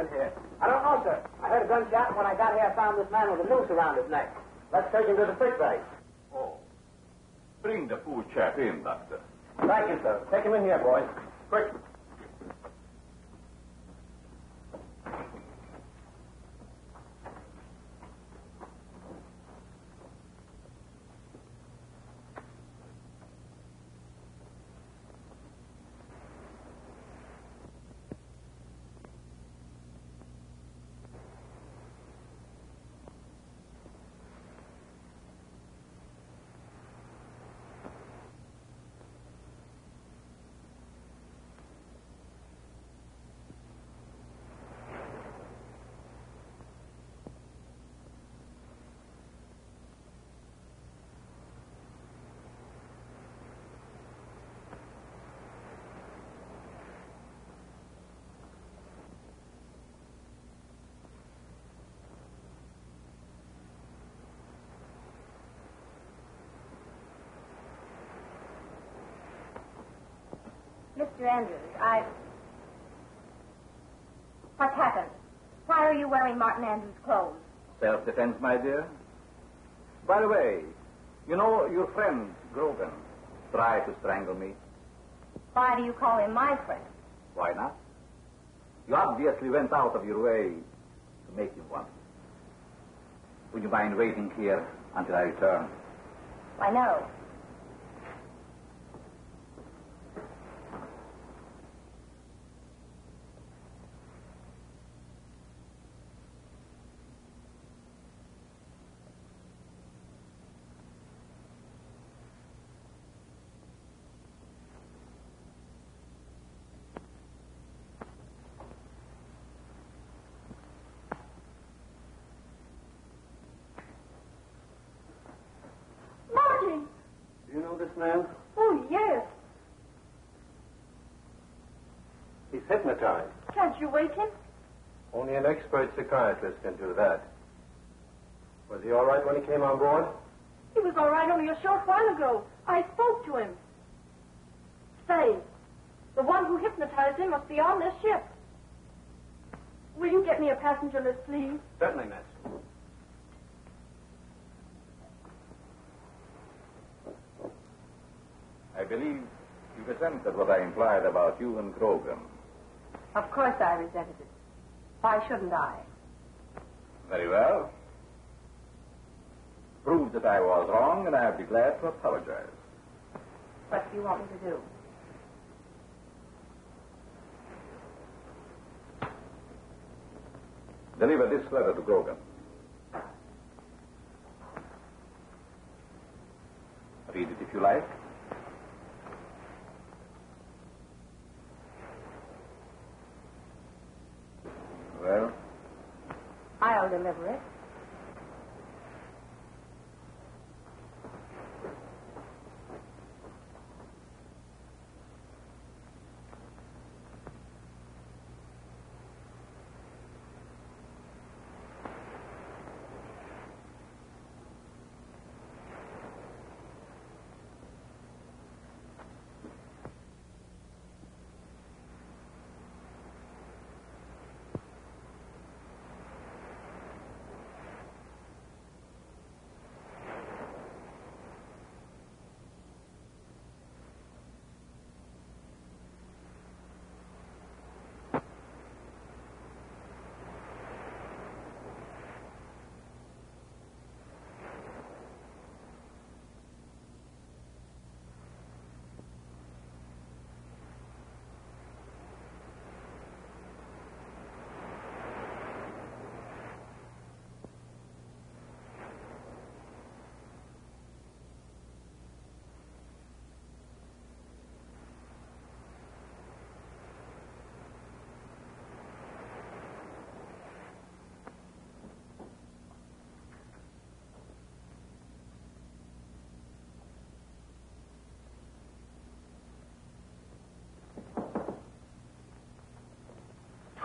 happened here? I don't know, sir. I heard a gunshot, and when I got here, I found this man with a noose around his neck. Let's take him to the sick bay. Oh. Bring the poor chap in, Doctor. Thank you, sir. Take him in here, boys. Quick. Mr. Andrews, I. What happened? Why are you wearing Martin Andrews' clothes? Self-defense, my dear. By the way, you know your friend, Grogan, tried to strangle me. Why do you call him my friend? Why not? You obviously went out of your way to make him one. Would you mind waiting here until I return? I know. Marty! Do you this man? Oh, yes. He's hypnotized. Can't you wake him? Only an expert psychiatrist can do that. Was he all right when he came on board? He was all right only a short while ago. I spoke to him. Say, the one who hypnotized him must be on this ship. Will you get me a passenger list, please? Certainly, miss. Believe you resented what I implied about you and Grogan. Of course I resented it. Why shouldn't I? Very well. Prove that I was wrong, and I'll be glad to apologize. What do you want me to do? Deliver this letter to Grogan.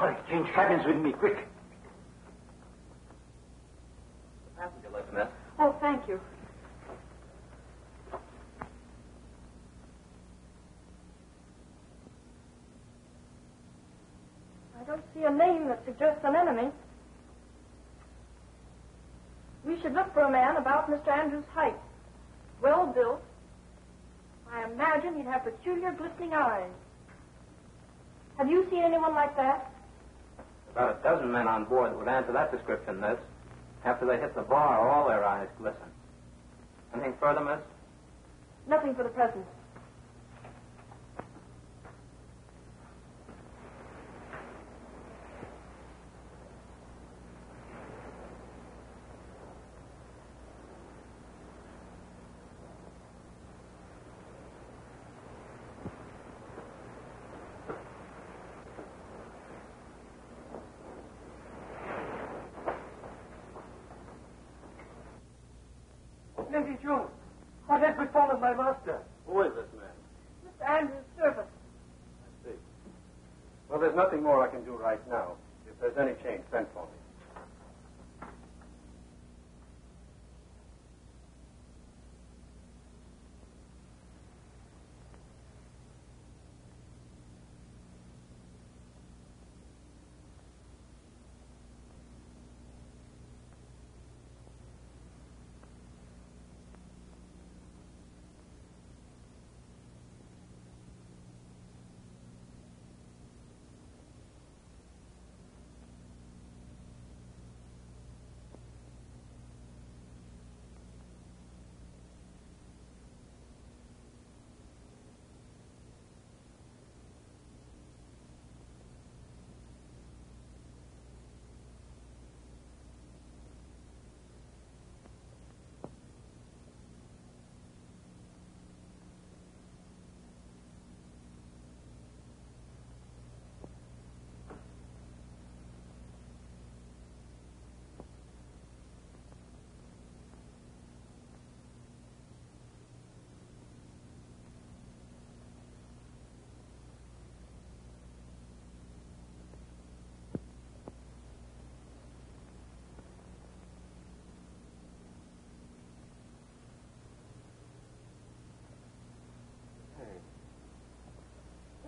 Hurry, change cabins with me, quick. Passenger list, miss. Oh, thank you. I don't see a name that suggests an enemy. We should look for a man about Mr. Andrews' height. Well built. I imagine he'd have peculiar glistening eyes. Have you seen anyone like that? About a dozen men on board that would answer that description, miss. After they hit the bar, all their eyes glisten. Anything further, miss? Nothing for the present. Lady June, what has befallen my master? Who is this man? Mr. Andrews' servant. I see. Well, there's nothing more I can do right now. If there's any change, send for me.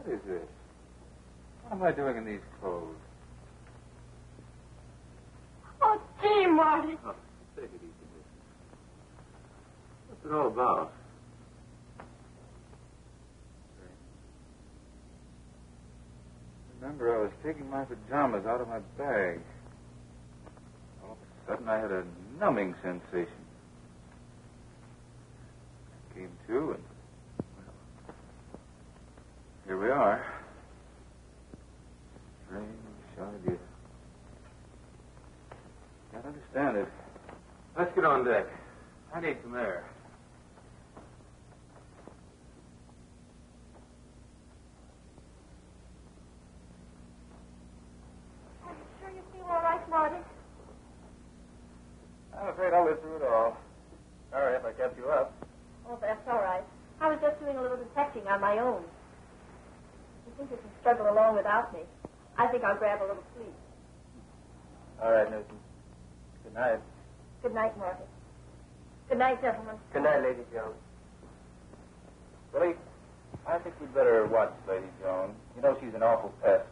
What is this? What am I doing in these clothes? Oh, gee, Marty. Oh, take it easy, miss. What's it all about? Remember, I was taking my pajamas out of my bag. All of a sudden, I had a numbing sensation. I came to, and well, here we are. Strange idea. Can't understand it. Let's get on deck. I need some air. Are you sure you feel all right, Marty? I'm afraid I'll live through it all. Sorry if I kept you up. Oh, that's all right. I was just doing a little detecting on my own. You think you can struggle along without me? I think I'll grab a little sleep. All right, Newton. Good night. Good night, Marty. Good night, gentlemen. Good night, Lady Jones. Billy, I think we'd better watch Lady Joan. You know she's an awful pest.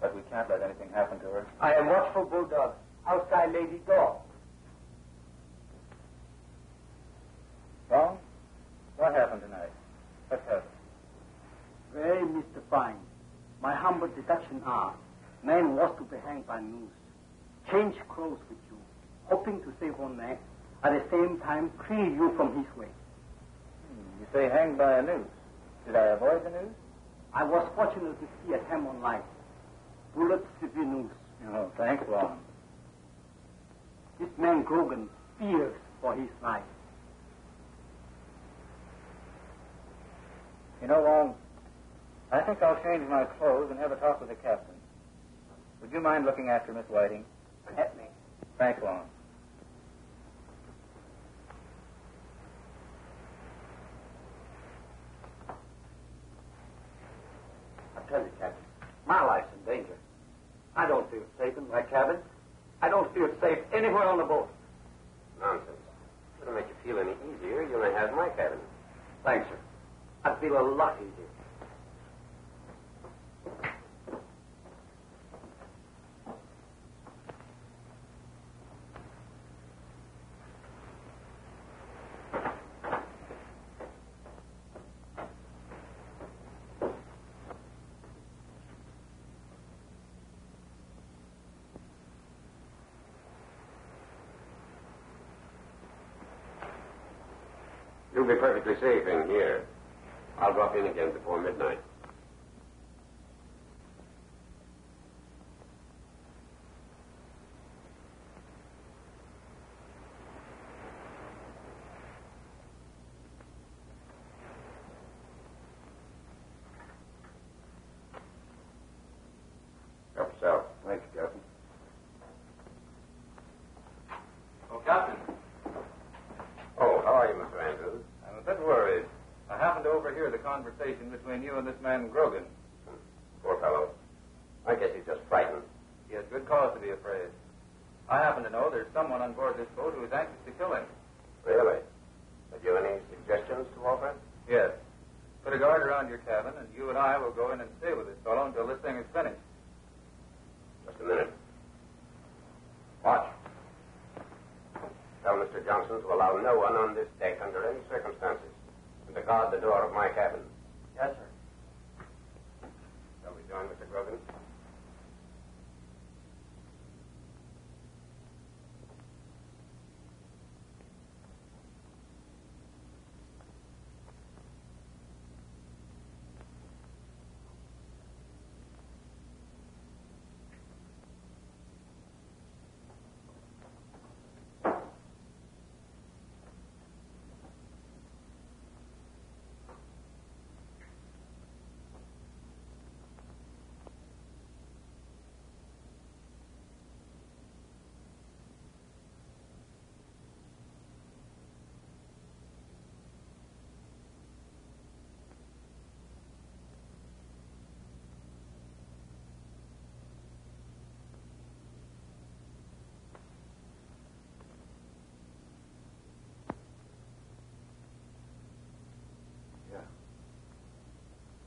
But we can't let anything happen to her. I am watchful bulldog outside Lady door. Joan, what happened tonight? Let's have it. Well, Mr. Fine, my humble deduction are, man was to be hanged by noose, change clothes with you, hoping to save one neck, at the same time clear you from his way. Hmm, You say hanged by a noose. Did I avoid the noose? I was fortunate to see a ham on light. Bullet severe noose. Oh, thanks, Long. This man Grogan fears for his life. You know, Long, I think I'll change my clothes and have a talk with the captain. Would you mind looking after Miss Whiting? Let me. Thanks, Long. I tell you, Captain, my life's in danger. safe in my cabin. I don't feel safe anywhere on the boat. Nonsense. It'll make you feel any easier. You may have my cabin. Thanks, sir. I feel a lot easier. You'll be perfectly safe in here. I'll drop in again before midnight. Help yourself. Thanks, Captain. Oh, Captain. Oh, how are you, Mr. Andrews? I'm a bit worried. I happened to overhear the conversation between you and this man Grogan. Poor fellow. I guess he's just frightened. He has good cause to be afraid. I happen to know there's someone on board this boat who is anxious to kill him. Really? Have you any suggestions to offer? Yes. Put a guard around your cabin, and you and I will go in and stay with this fellow until this thing is finished. Just a minute. Watch. Tell Mr. Johnson to allow no one on this deck under any circumstances and to guard the door of my cabin. Yes, sir. Shall we join Mr. Grogan?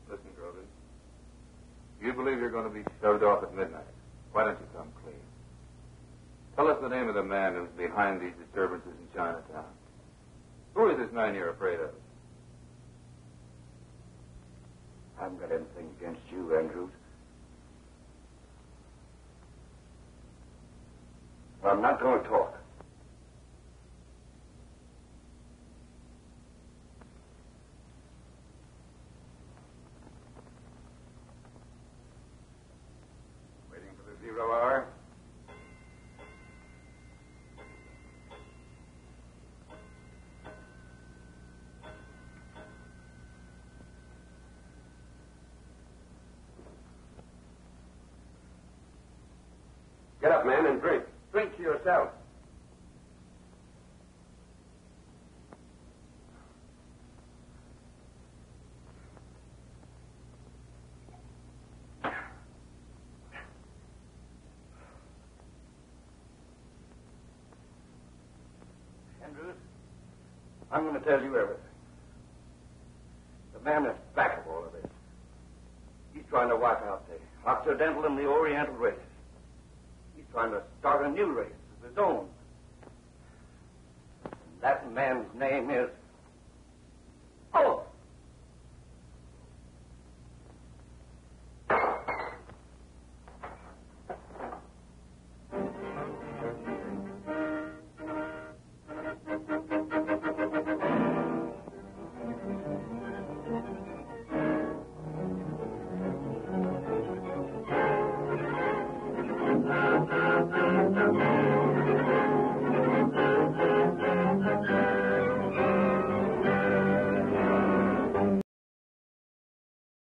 Listen, Grogan. You believe you're going to be shoved off at midnight. Why don't you come clean? Tell us the name of the man who's behind these disturbances in Chinatown. Who is this man you're afraid of? I haven't got anything against you, Andrews. I'm not going to talk. Waiting for the zero hour? Get up, man, and drink. Drink to yourself. Andrews, I'm going to tell you everything. The man that's back of all of this, he's trying to wipe out the Occidental and the Oriental races. Trying to start a new race of his own. And that man's name is